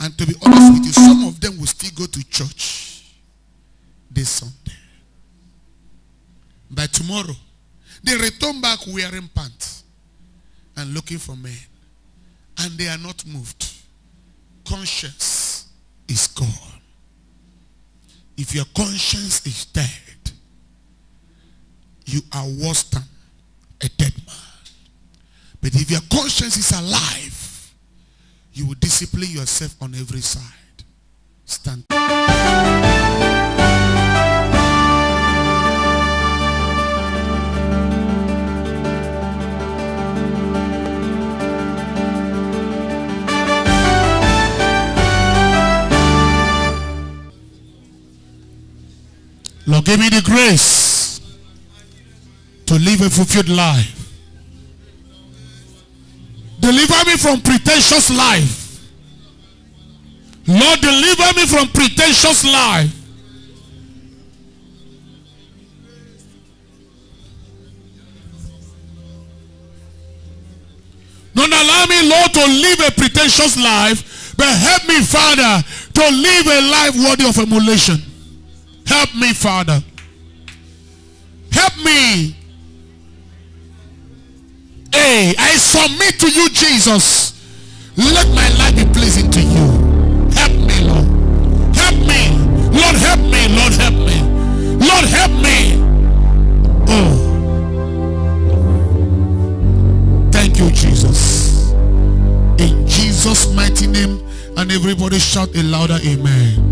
And to be honest with you, some of them will still go to church this Sunday. By tomorrow, they return back wearing pants and looking for men. And they are not moved. Conscience is gone. If your conscience is dead, you are worse than a dead man. But if your conscience is alive, you will discipline yourself on every side. Stand. Lord, give me the grace to live a fulfilled life. Deliver me from pretentious life. Lord, deliver me from pretentious life. Don't allow me, Lord, to live a pretentious life, but help me, Father, to live a life worthy of emulation. Help me, Father. Help me. Hey, I submit to you, Jesus. Let my life be Jesus. In Jesus' mighty name. And everybody shout a louder amen.